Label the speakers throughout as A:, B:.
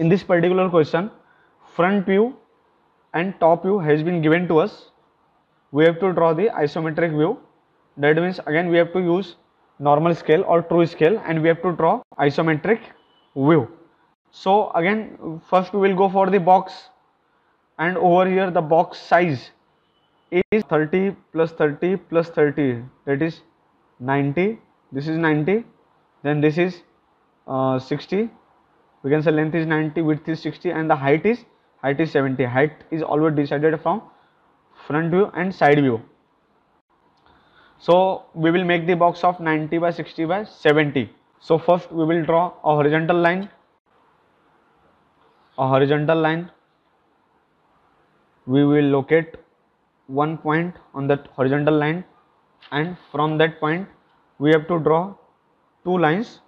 A: in this particular question front view and top view has been given to us. We have to draw the isometric view. That means again we have to use normal scale or true scale and we have to draw isometric view. So again first we will go for the box and over here the box size is 30 plus 30 plus 30 that is 90 this is 90 then this is uh, 60 we can say length is 90 width is 60 and the height is height is 70 height is always decided from front view and side view. So we will make the box of 90 by 60 by 70 so first we will draw a horizontal line. A horizontal line we will locate one point on that horizontal line and from that point we have to draw two lines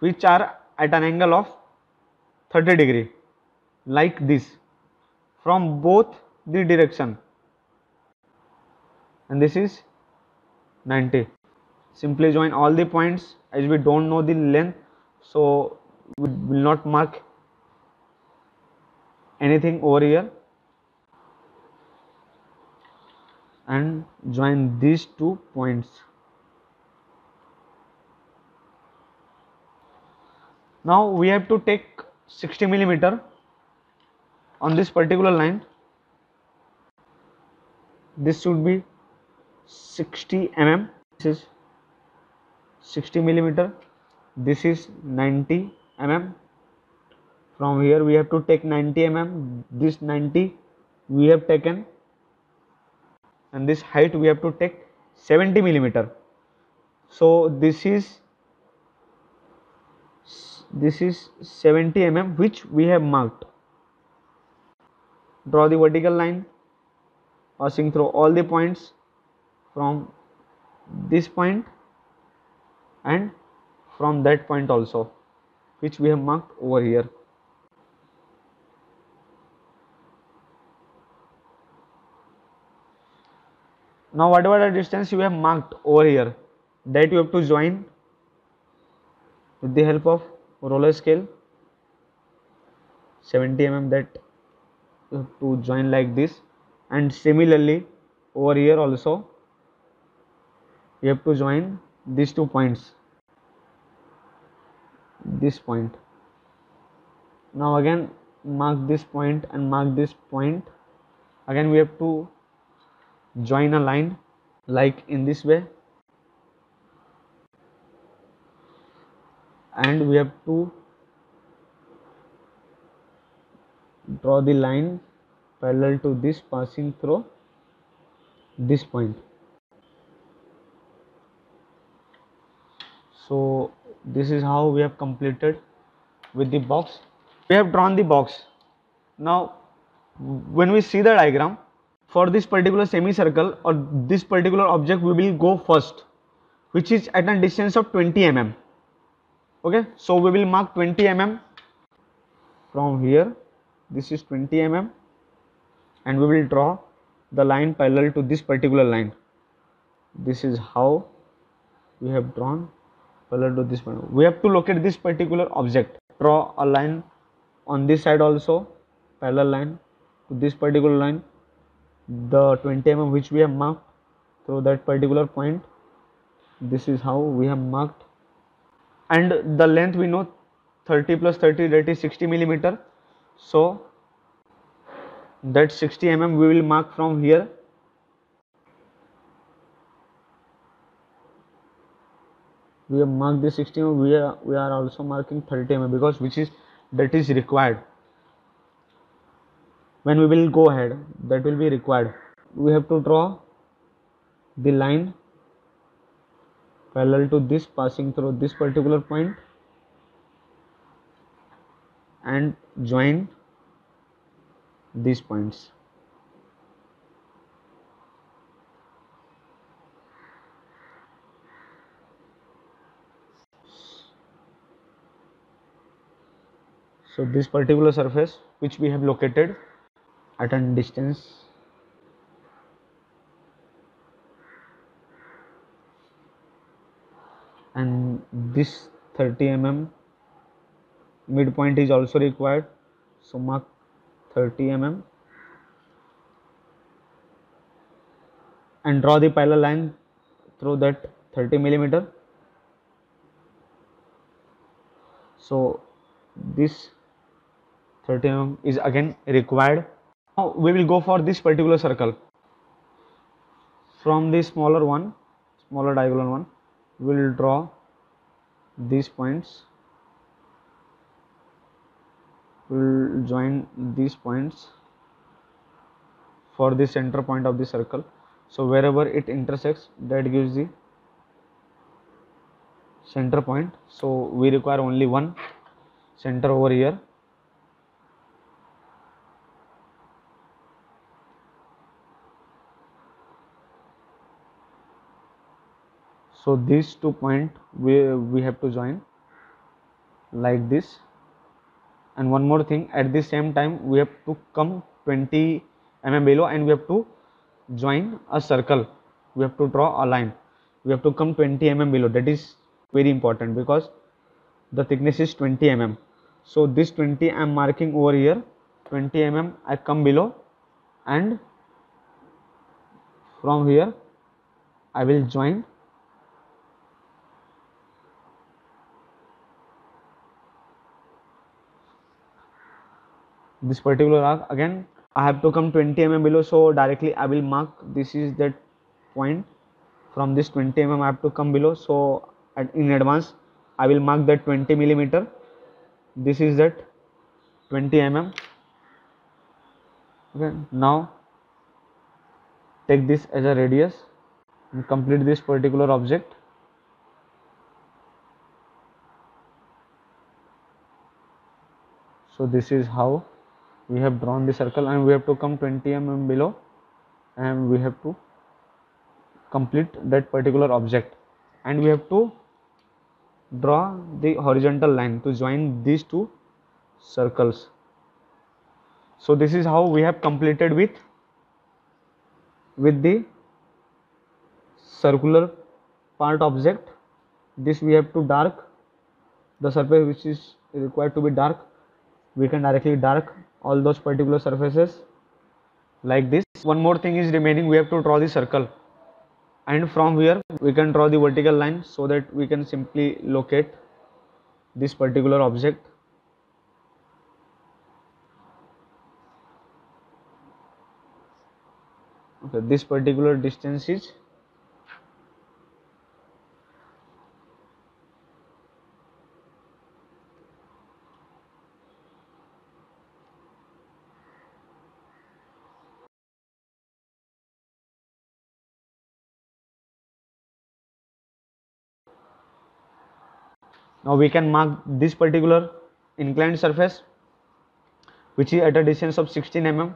A: which are at an angle of 30 degree. Like this. From both the direction. And this is 90 simply join all the points. As we don't know the length so we will not mark anything over here. And join these two points. Now we have to take 60 millimeter on this particular line. This should be 60 mm. This is 60 millimeter. This is 90 mm. From here we have to take 90 mm. This 90 we have taken. And this height we have to take 70 millimeter. So this is this is 70 mm which we have marked. Draw the vertical line passing through all the points from this point and from that point also which we have marked over here. Now whatever the distance you have marked over here that you have to join with the help of roller scale 70 mm that to join like this. And similarly over here also you have to join these two points. This point. Now again mark this point and mark this point. Again we have to join a line like in this way and we have to draw the line parallel to this passing through this point. So this is how we have completed with the box. We have drawn the box. Now when we see the diagram for this particular semicircle or this particular object we will go first which is at a distance of 20 mm okay so we will mark 20 mm from here. This is 20 mm and we will draw the line parallel to this particular line. This is how we have drawn parallel to this one. We have to locate this particular object. Draw a line on this side also parallel line to this particular line. The 20 mm which we have marked through that particular point. This is how we have marked and the length we know 30 plus 30 that is 60 millimeter. So that 60 mm we will mark from here. We have marked the 60 mm we are we are also marking 30 mm because which is that is required. When we will go ahead that will be required. We have to draw the line parallel to this passing through this particular point and join these points. So this particular surface which we have located at a distance and this 30 mm midpoint is also required. So mark 30 mm and draw the parallel line through that 30 millimeter. So this 30 mm is again required. Now we will go for this particular circle from the smaller one smaller diagonal one we will draw these points. We will join these points for the center point of the circle. So wherever it intersects that gives the center point. So we require only one center over here so these two point we we have to join like this. And one more thing at the same time we have to come 20 mm below and we have to join a circle. We have to draw a line. We have to come 20 mm below. That is very important because the thickness is 20 mm. So this 20 i am marking over here 20 mm i come below and from here i will join this particular arc again I have to come 20 mm below so directly I will mark. This is that point. From this 20 mm I have to come below so in advance I will mark that 20 millimeter. This is that 20 mm okay now take this as a radius and complete this particular object. So this is how we have drawn the circle and we have to come 20 mm below and we have to complete that particular object. And we have to draw the horizontal line to join these two circles. So this is how we have completed with with the circular part object. This we have to dark. The surface which is required to be dark we can directly dark all those particular surfaces like this. One more thing is remaining we have to draw the circle. And from here we can draw the vertical line so that we can simply locate this particular object. Okay this particular distance is now we can mark this particular inclined surface which is at a distance of 16 mm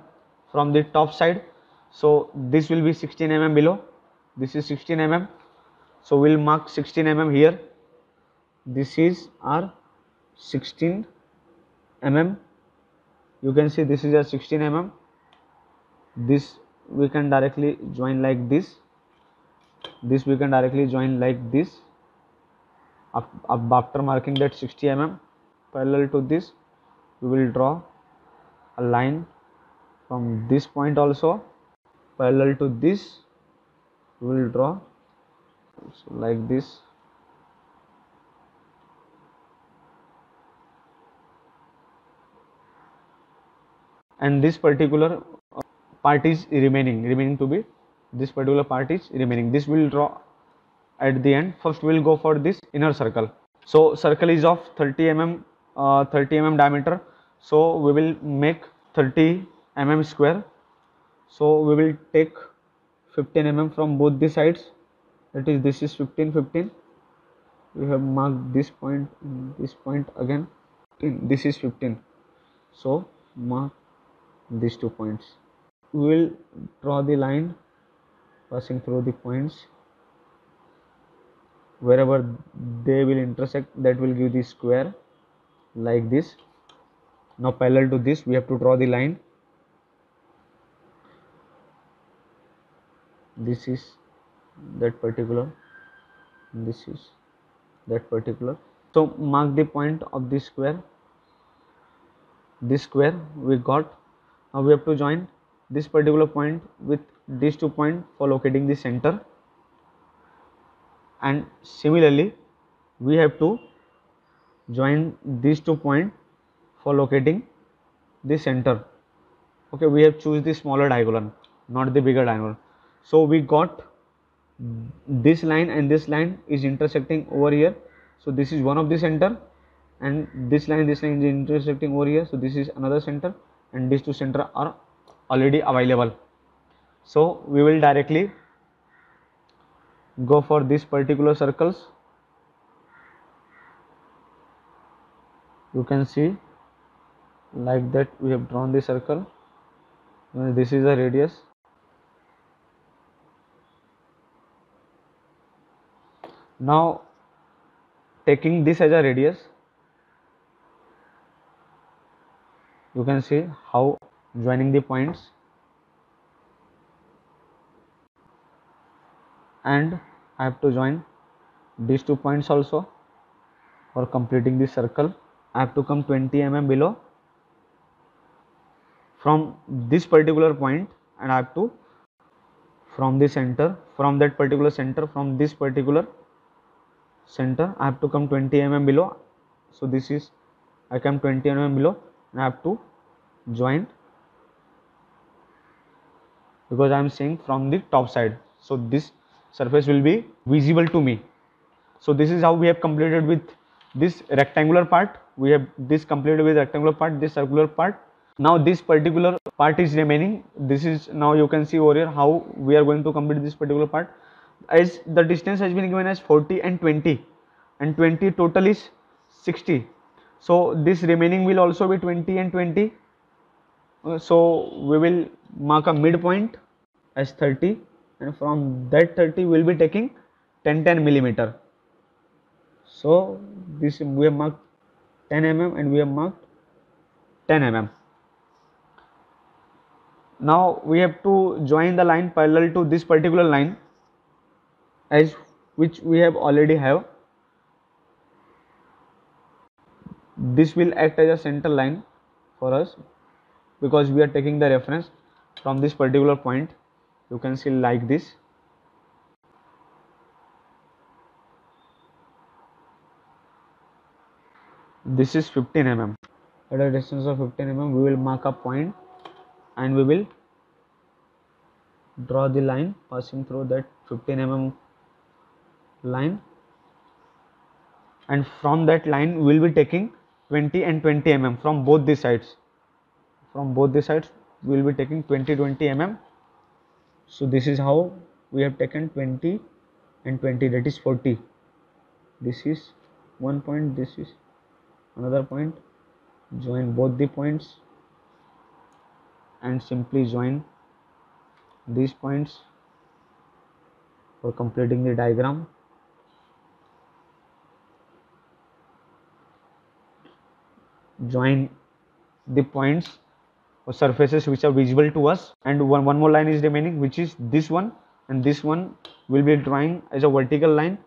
A: from the top side. So this will be 16 mm below. This is 16 mm. So we'll mark 16 mm here. This is our 16 mm. You can see this is a 16 mm. This we can directly join like this. This we can directly join like this after marking that 60 mm parallel to this we will draw a line from this point also. Parallel to this we will draw so like this. And this particular part is remaining remaining to be this particular part is remaining. This will draw at the end. First we will go for this inner circle. So circle is of 30 mm uh, 30 mm diameter. So we will make 30 mm square. So we will take 15 mm from both the sides. That is this is 15 15 we have marked this point this point again. This is 15 so mark these two points. We will draw the line passing through the points wherever they will intersect that will give the square like this. Now parallel to this we have to draw the line. This is that particular. This is that particular. So mark the point of this square. This square we got. Now we have to join this particular point with these two points for locating the center and similarly we have to join these two points for locating the center. Okay we have choose the smaller diagonal not the bigger diagonal. So we got this line and this line is intersecting over here. So this is one of the center and this line this line is intersecting over here. So this is another center and these two center are already available. So we will directly go for these particular circles. You can see like that we have drawn the circle. This is the radius. Now taking this as a radius you can see how joining the points and I have to join these two points also. For completing this circle I have to come 20 mm below. From this particular point and I have to from the center from that particular center from this particular center I have to come 20 mm below. So this is I come 20 mm below and I have to join because I am saying from the top side. So this surface will be visible to me. So this is how we have completed with this rectangular part. We have this completed with rectangular part this circular part. Now this particular part is remaining. This is now you can see over here how we are going to complete this particular part. As the distance has been given as 40 and 20 and 20 total is 60 so this remaining will also be 20 and 20 uh, so we will mark a midpoint as 30 and from that 30 we will be taking 10 10 millimeter. So this we have marked 10 mm and we have marked 10 mm. Now we have to join the line parallel to this particular line as which we have already have. This will act as a center line for us because we are taking the reference from this particular point you can see like this. This is 15 mm at a distance of 15 mm we will mark a point and we will draw the line passing through that 15 mm line. And from that line we will be taking 20 and 20 mm from both the sides. From both the sides we will be taking 20 20 mm so this is how we have taken 20 and 20 that is 40 this is one point this is another point. Join both the points and simply join these points for completing the diagram. Join the points surfaces which are visible to us. And one, one more line is remaining which is this one. And this one will be drawing as a vertical line.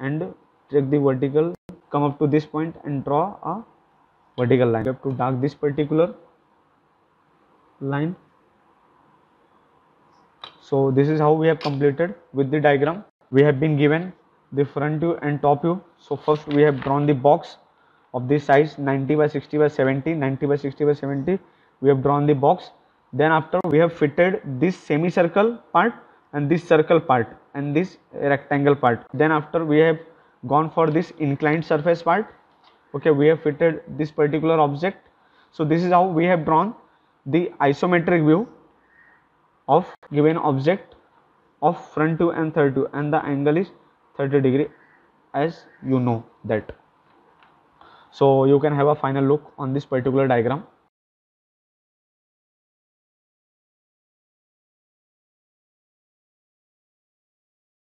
A: And take the vertical come up to this point and draw a vertical line. Have to dark this particular line. So this is how we have completed with the diagram. We have been given the front view and top view. So first we have drawn the box of this size 90 by 60 by 70 90 by 60 by 70 we have drawn the box. Then after we have fitted this semicircle part and this circle part and this rectangle part. Then after we have gone for this inclined surface part. Okay we have fitted this particular object. So this is how we have drawn the isometric view of given object of front view and third view and the angle is 30 degree as you know that. So you can have a final look on this particular diagram